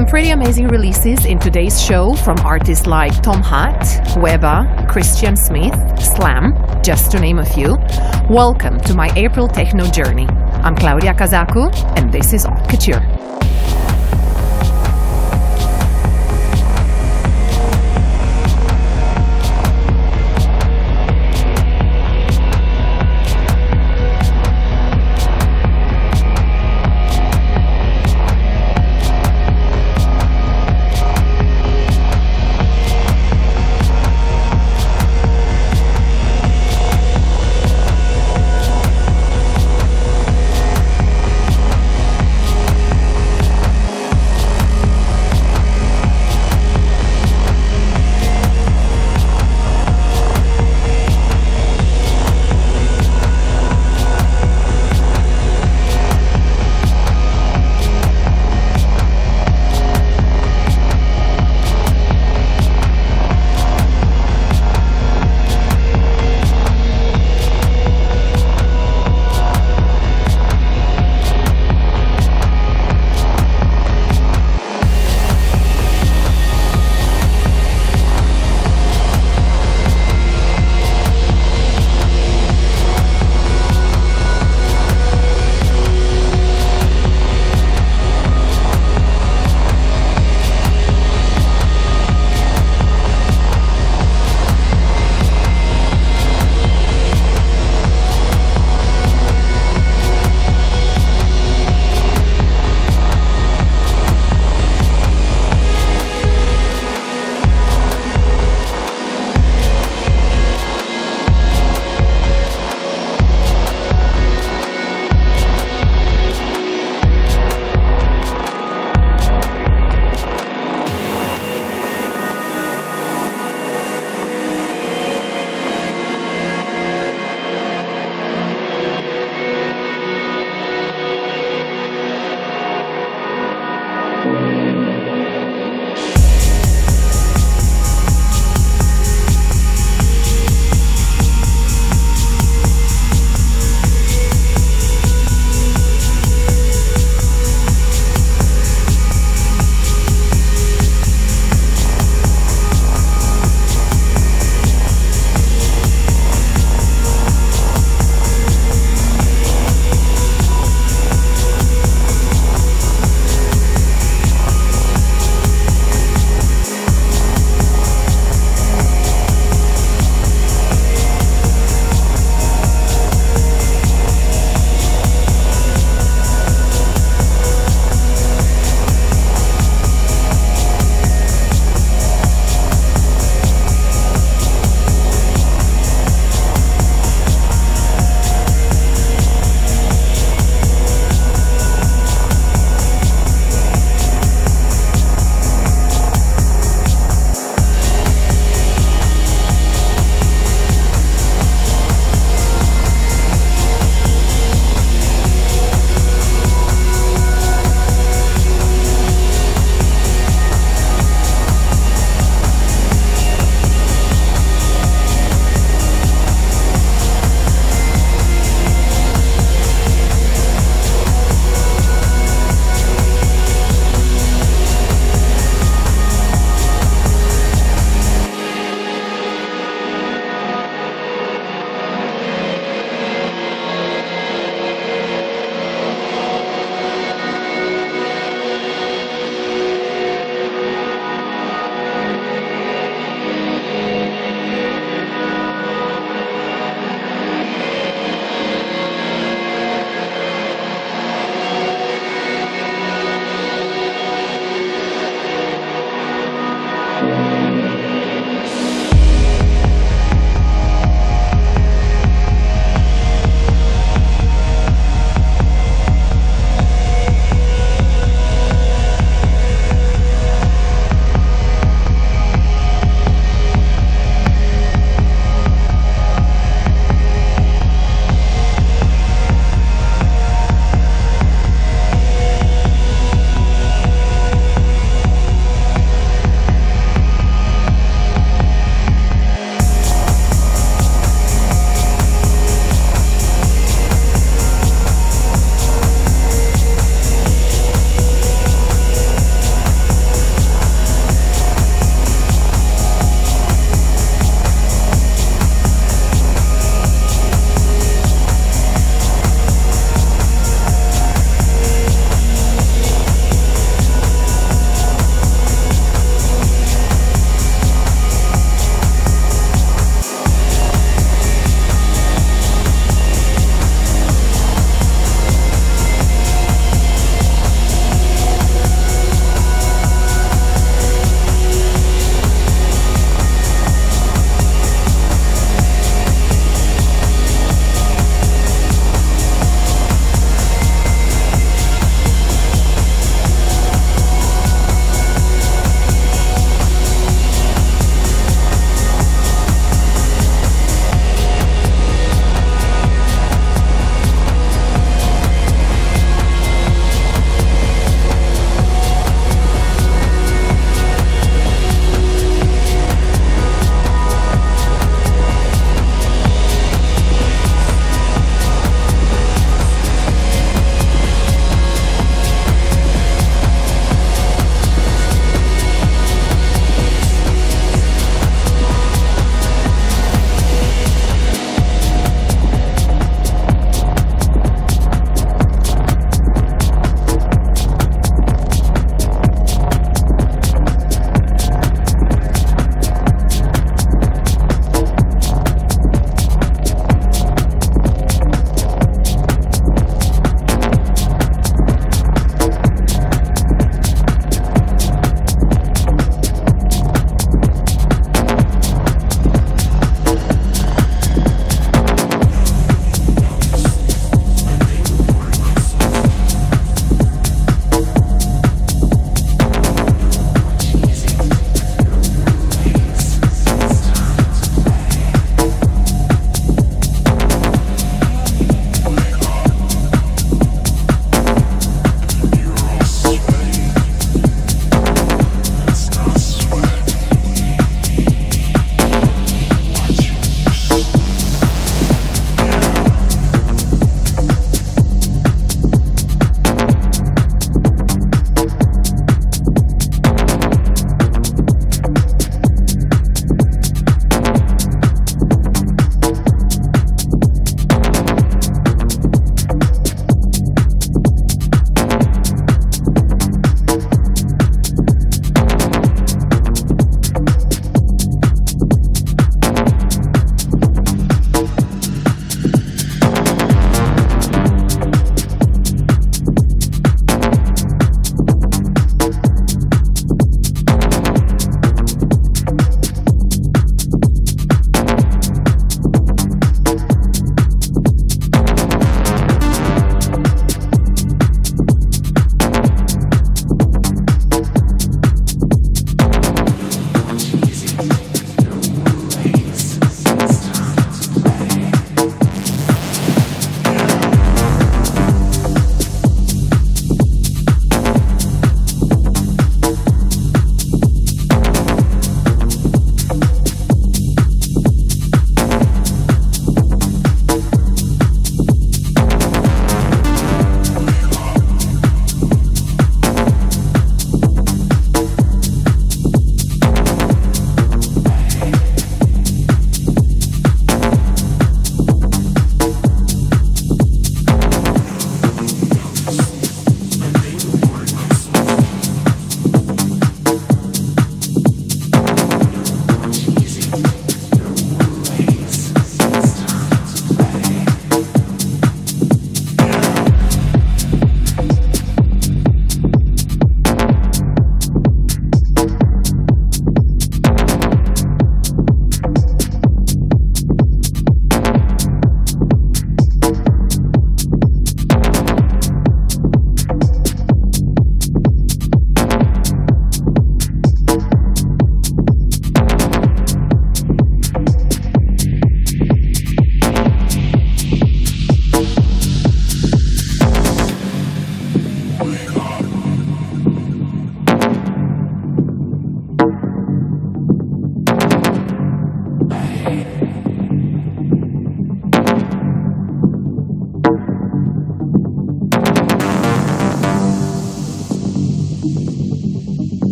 Some pretty amazing releases in today's show from artists like Tom Hutt, Weba, Christian Smith, Slam, just to name a few, welcome to my April techno journey. I'm Claudia Cazacu, and this is Haute Couture.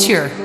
To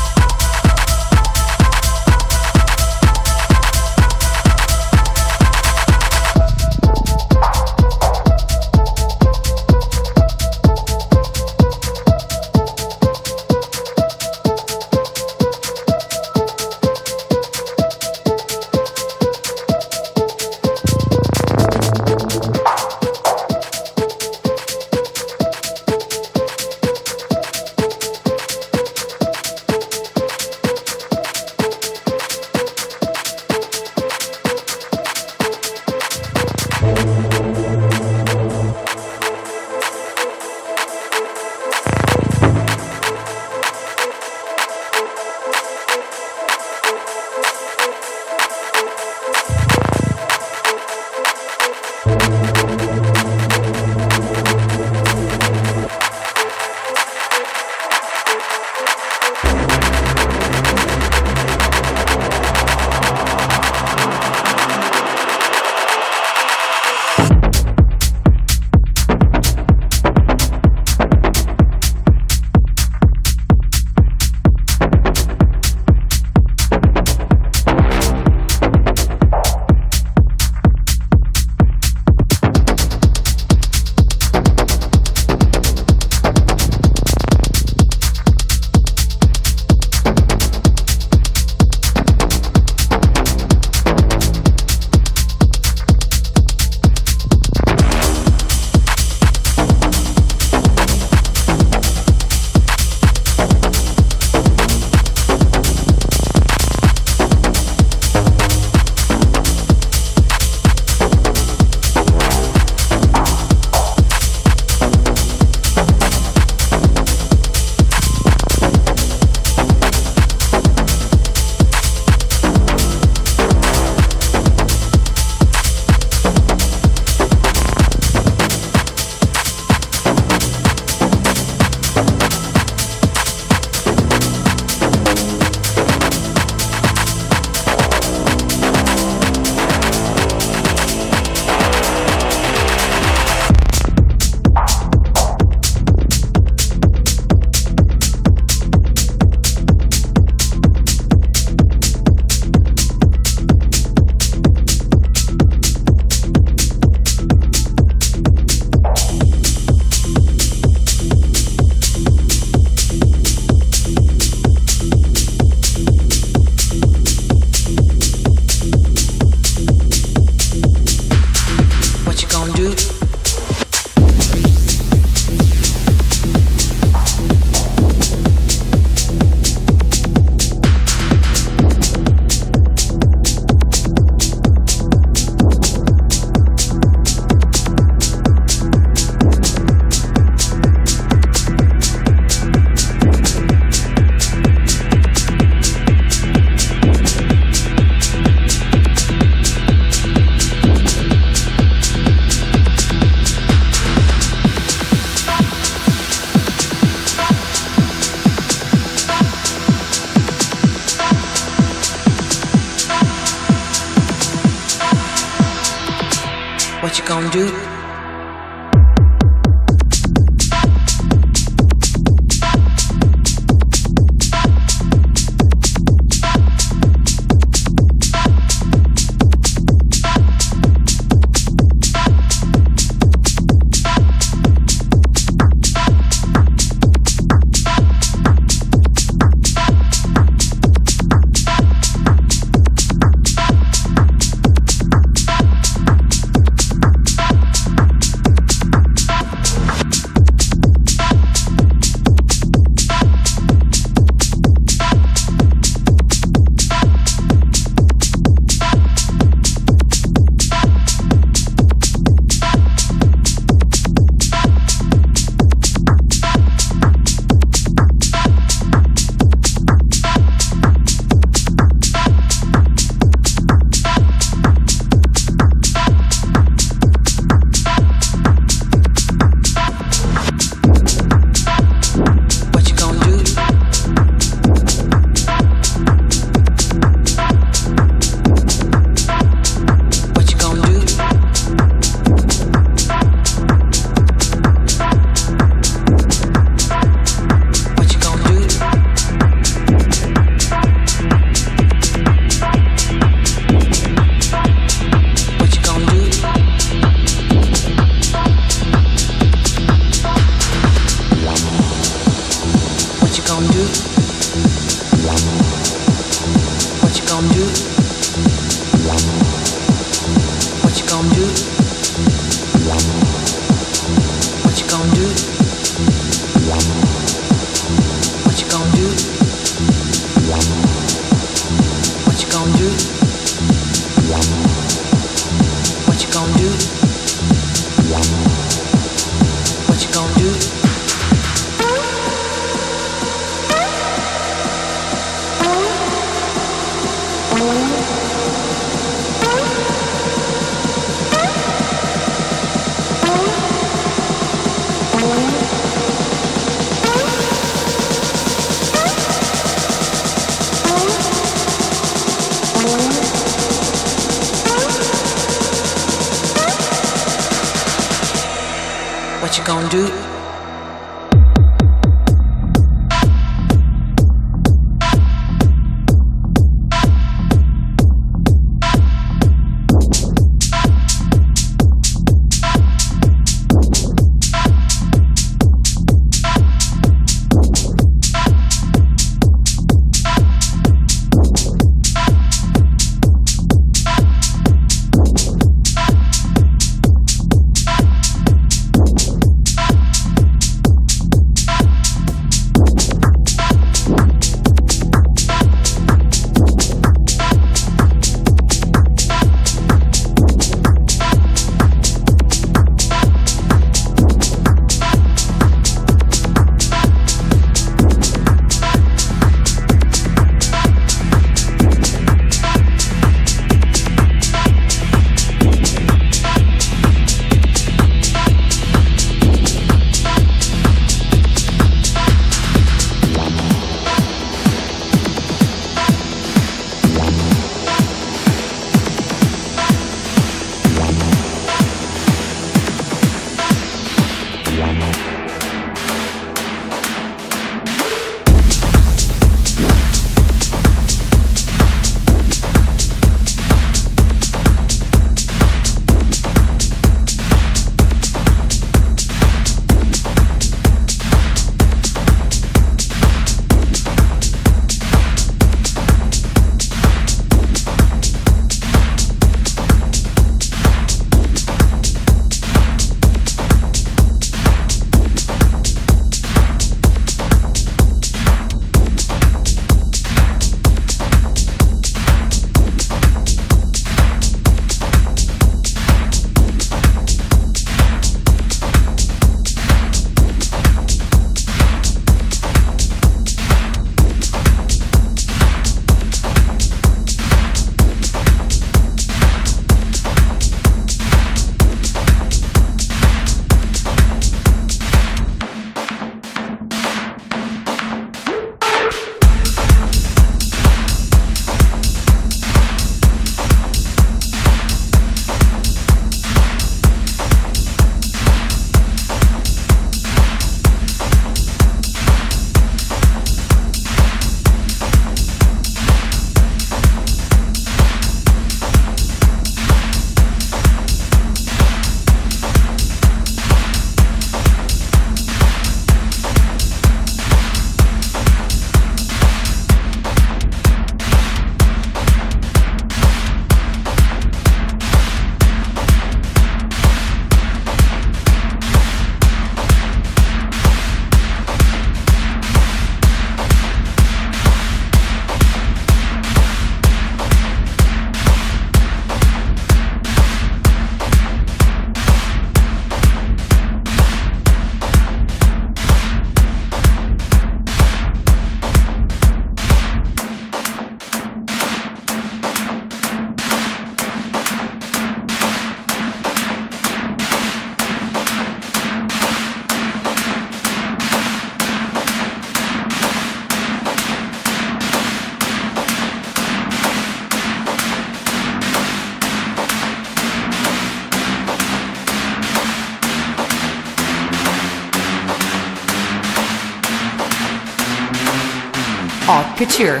couture.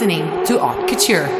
Listening to Haute Couture.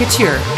Haute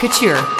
Couture.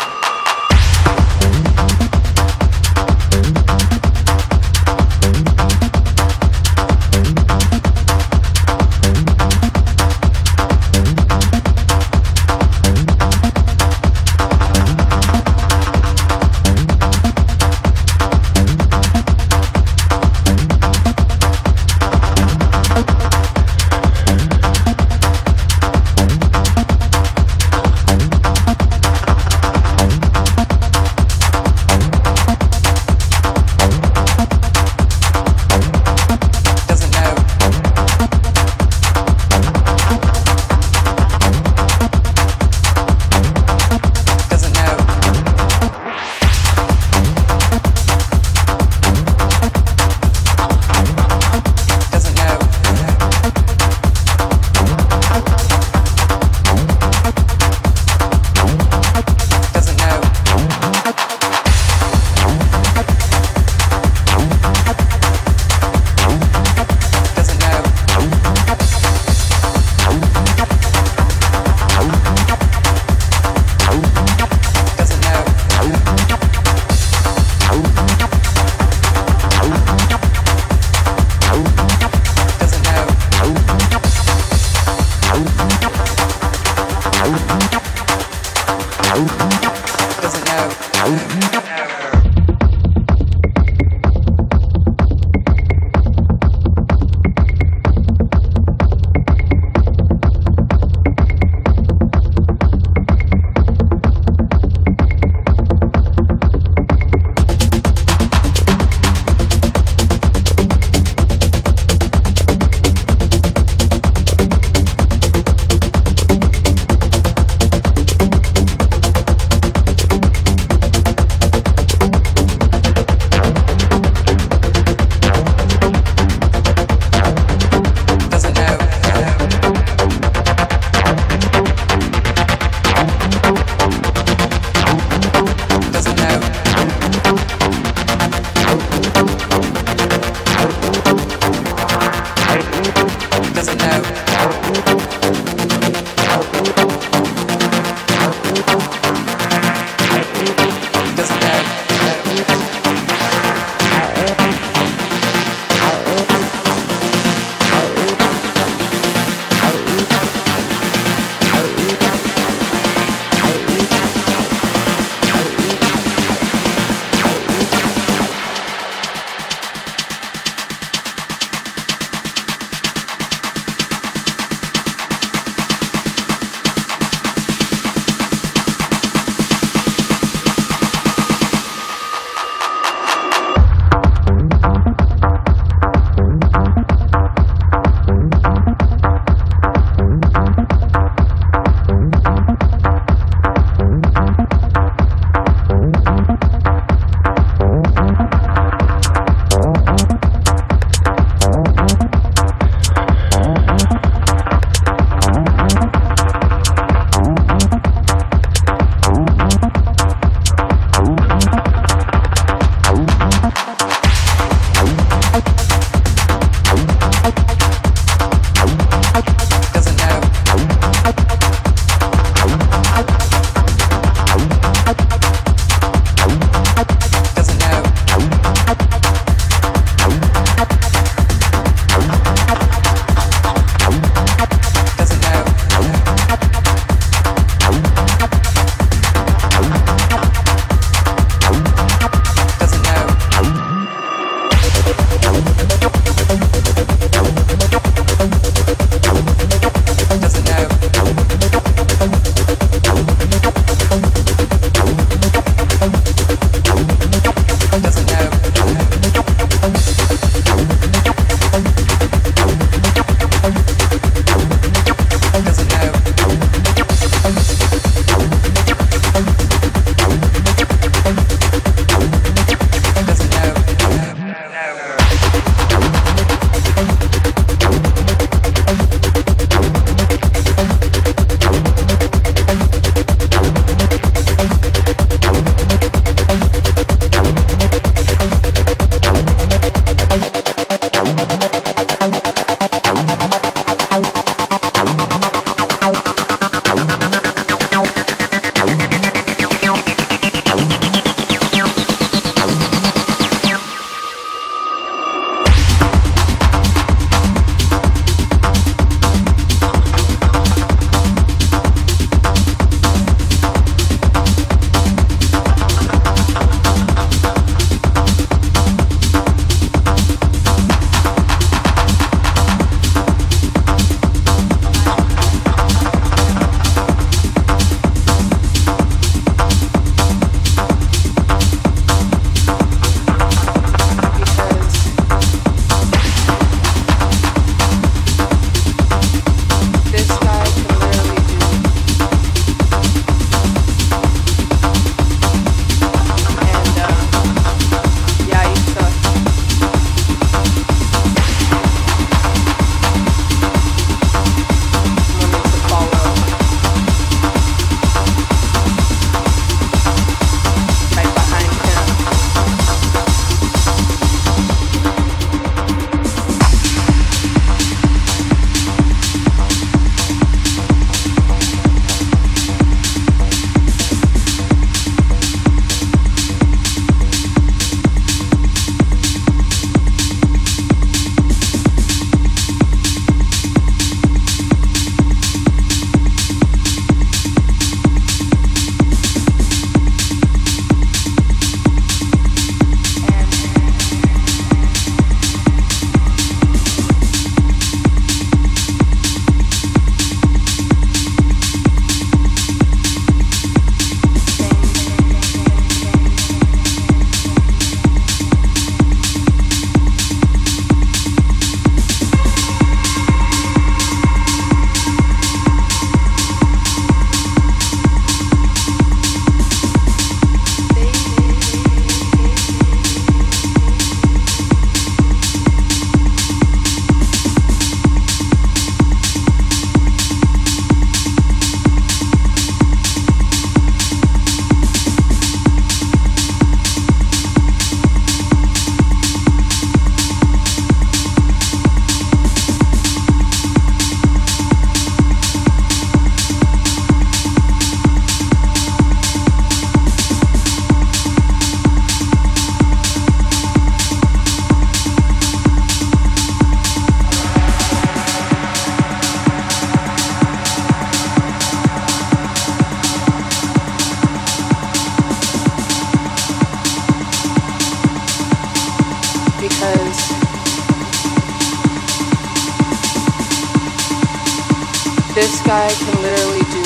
Guy can literally do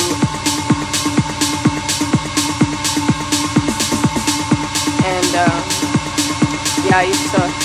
and uh, yeah I used to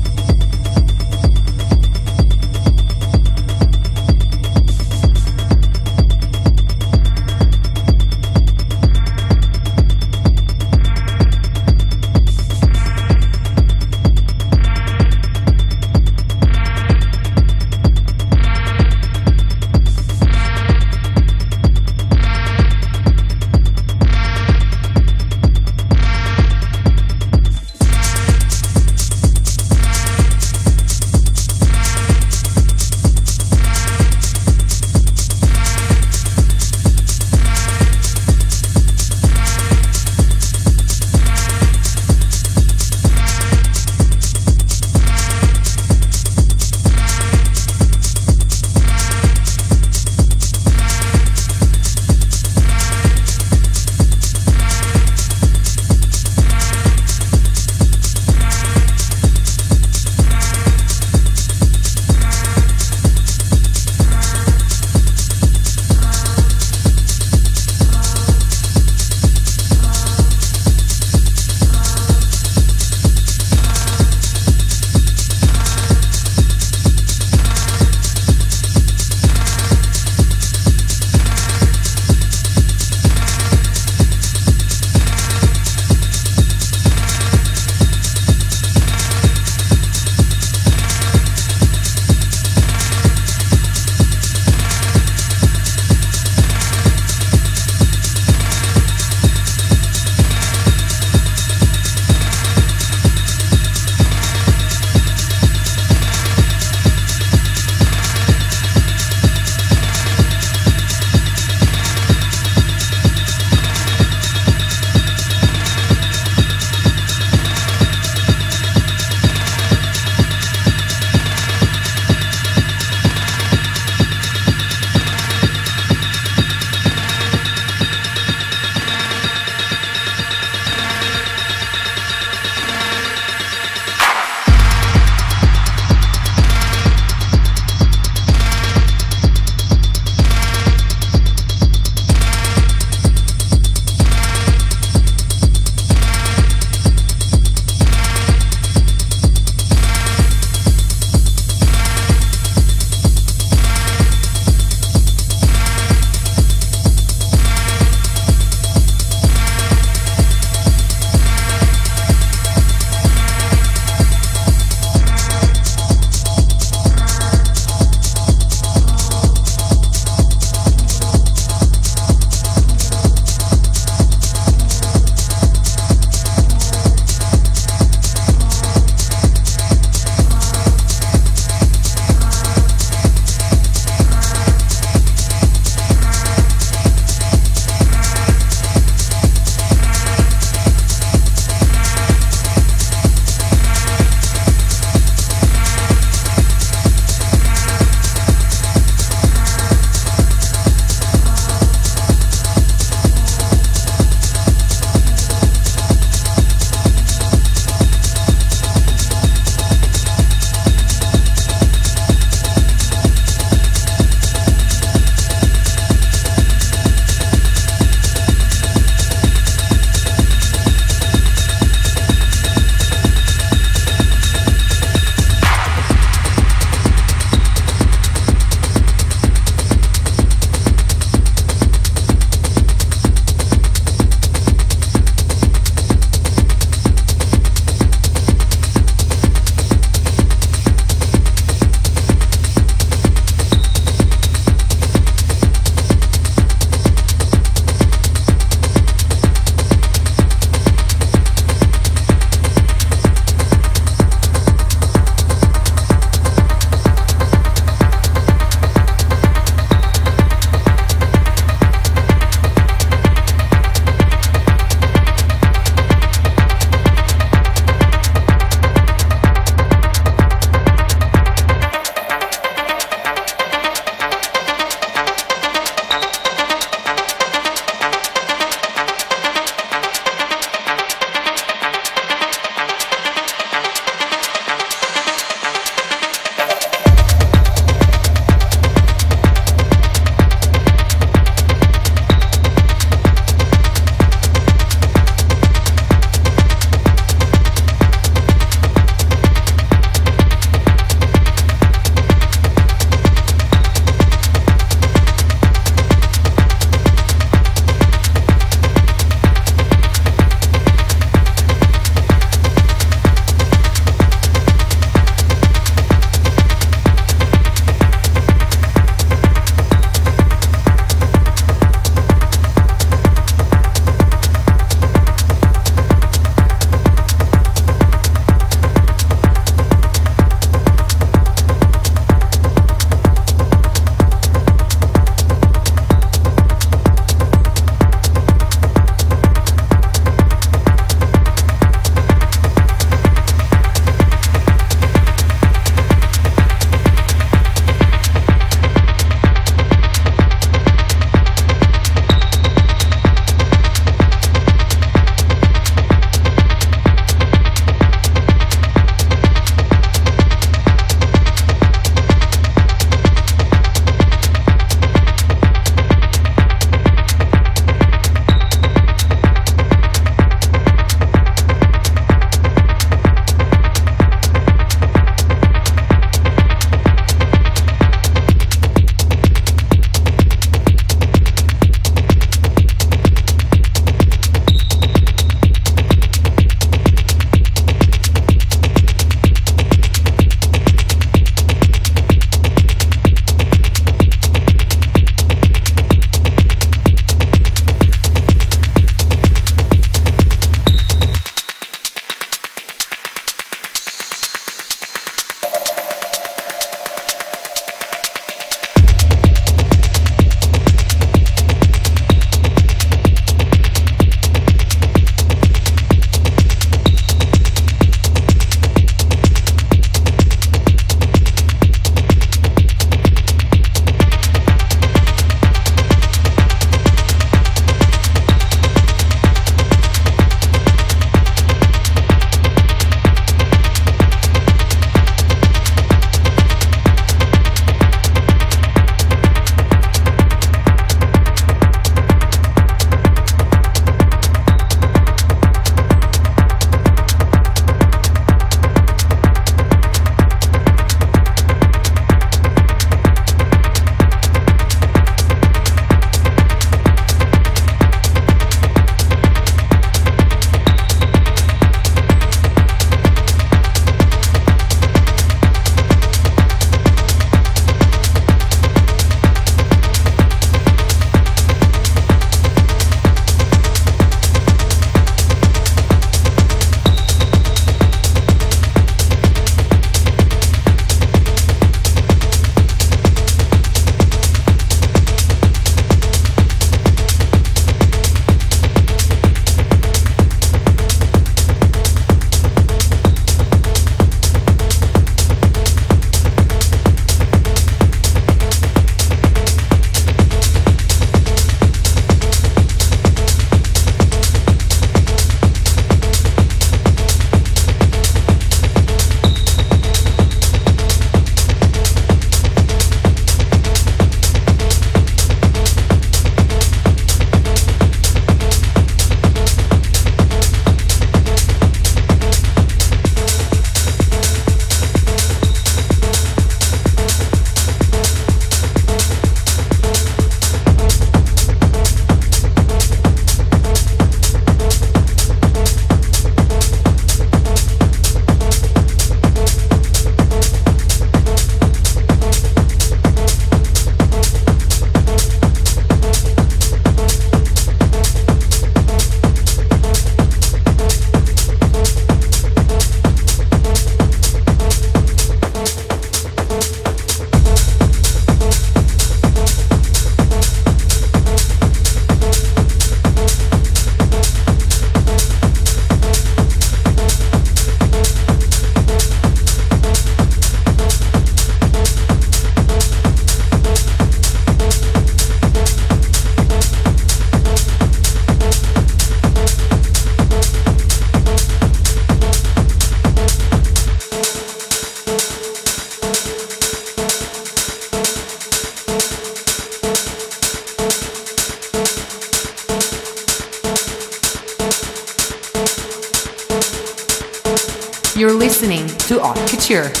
to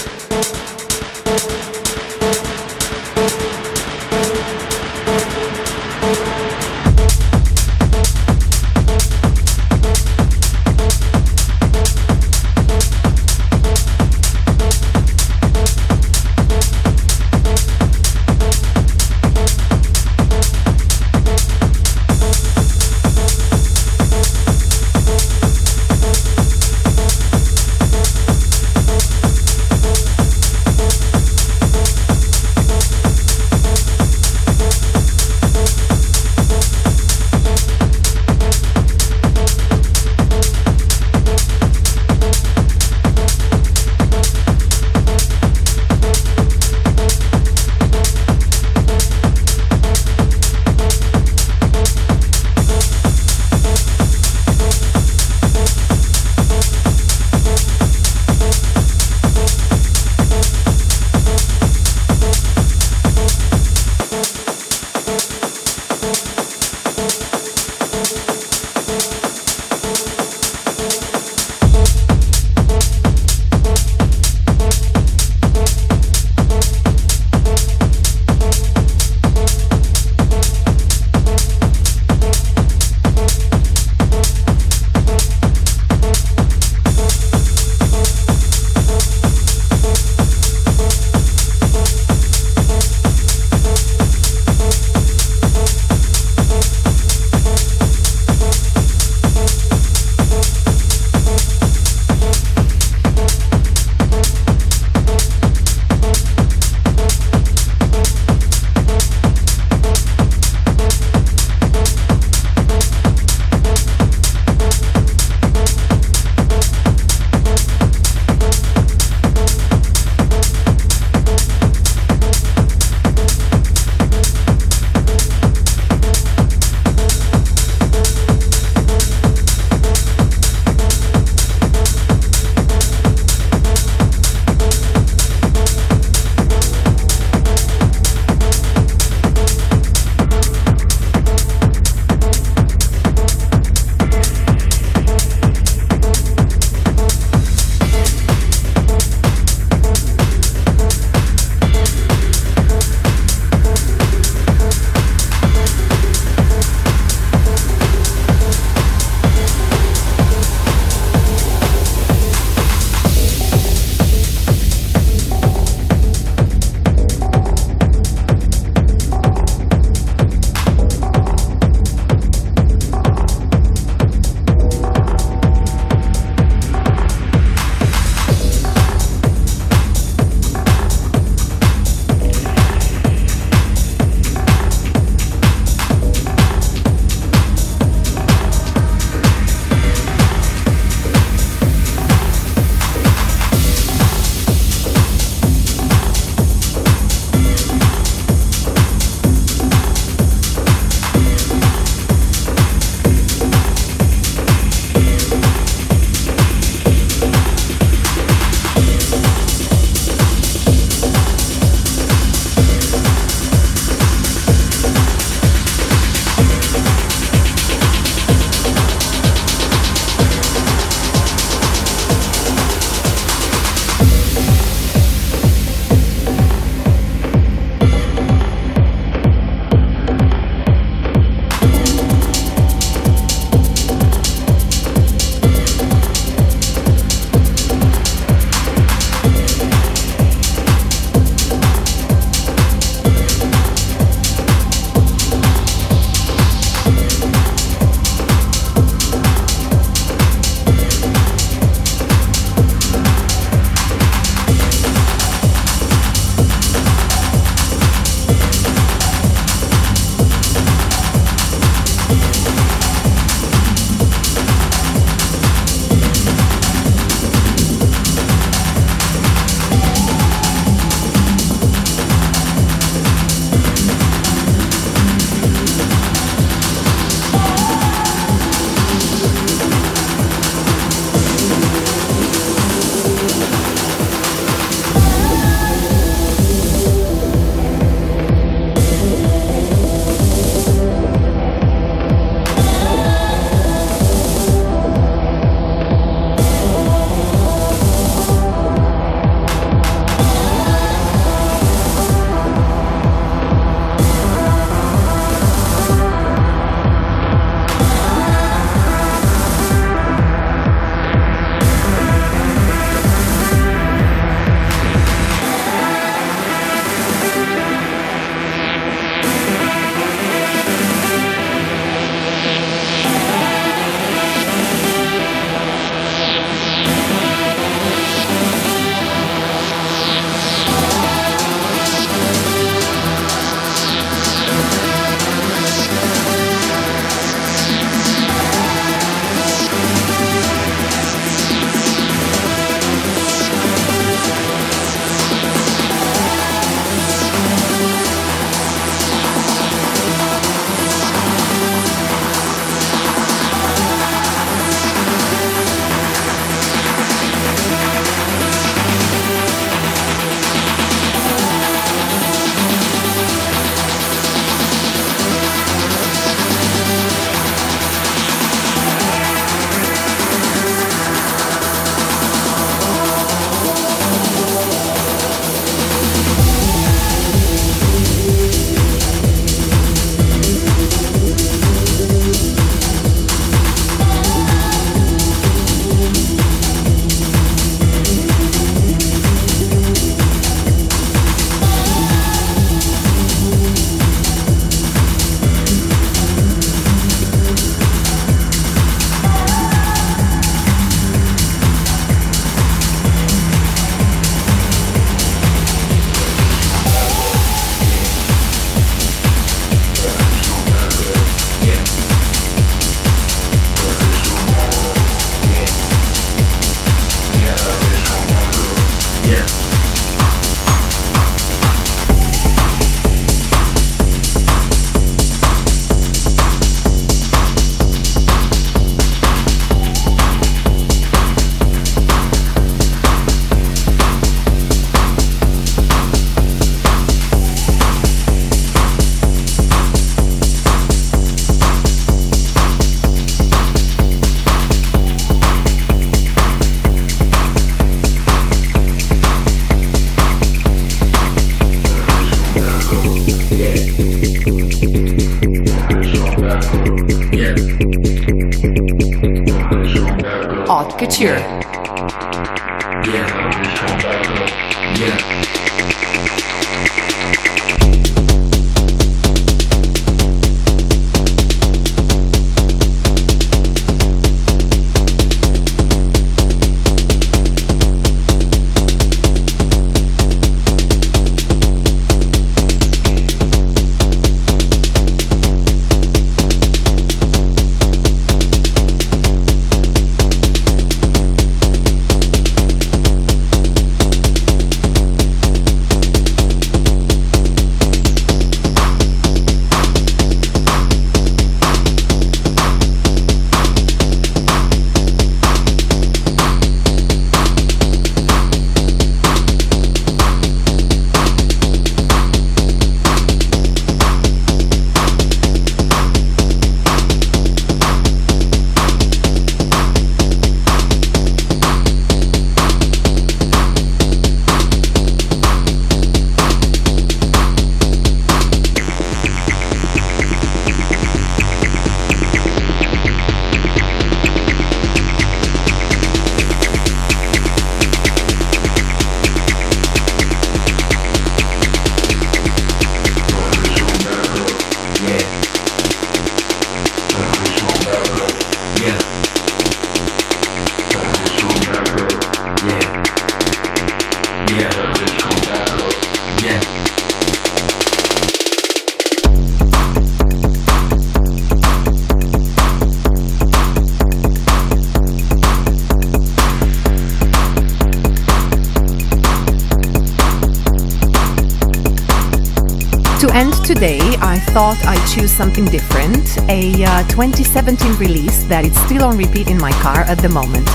thought I'd choose something different, a uh, 2017 release that is still on repeat in my car at the moment.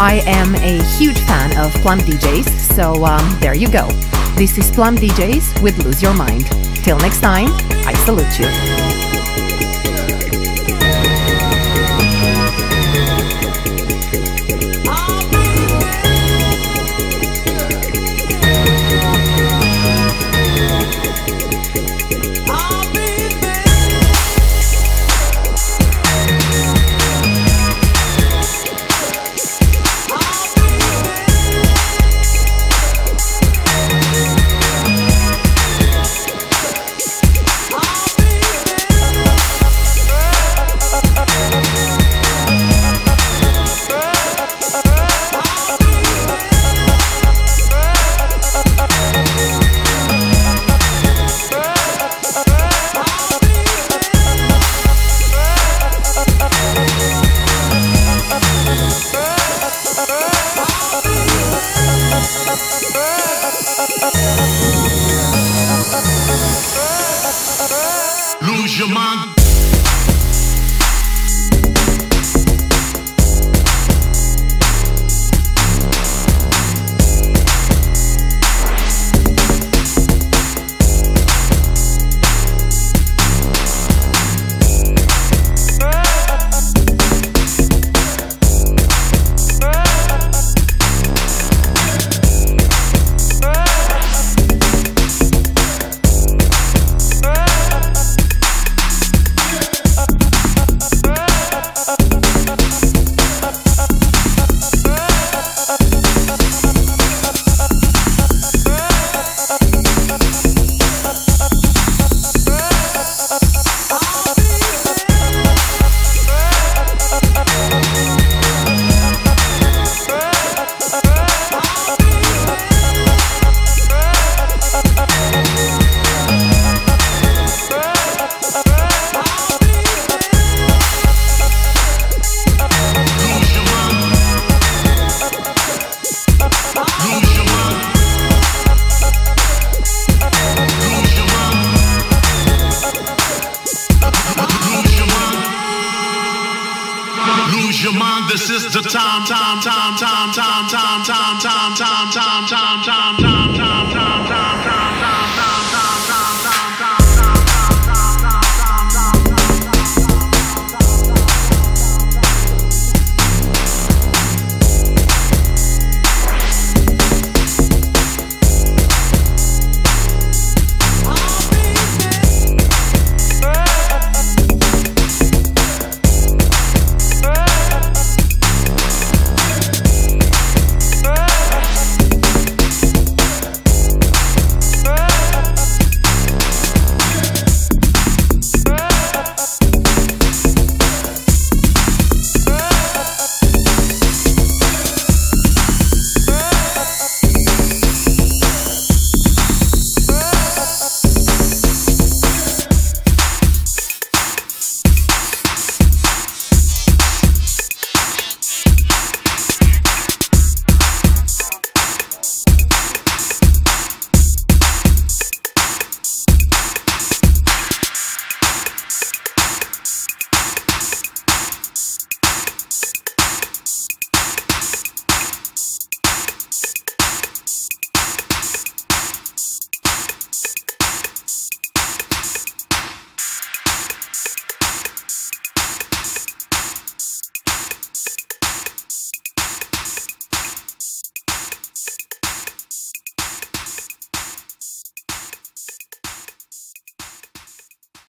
I am a huge fan of Plump DJs, so um, there you go. This is Plump DJs with Lose Your Mind. Till next time, I salute you.